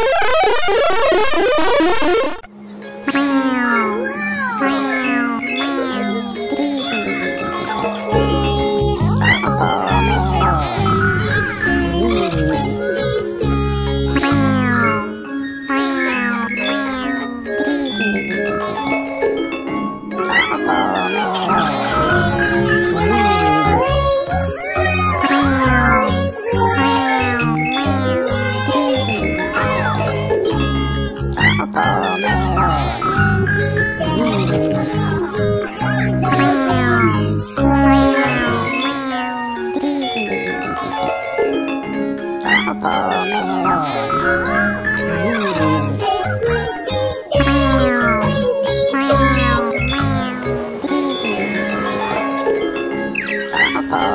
Oh, my God.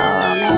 啊。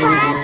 Bye.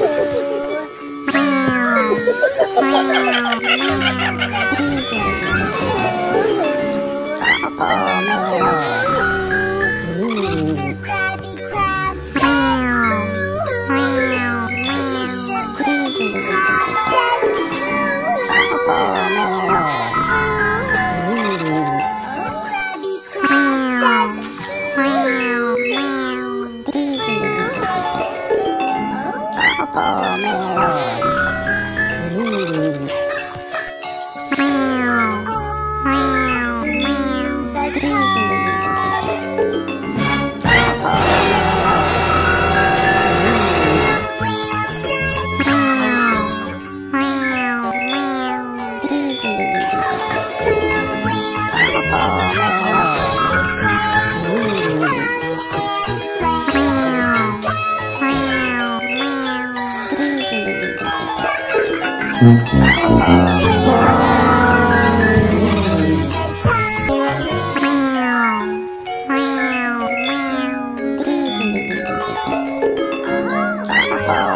แมว Oh.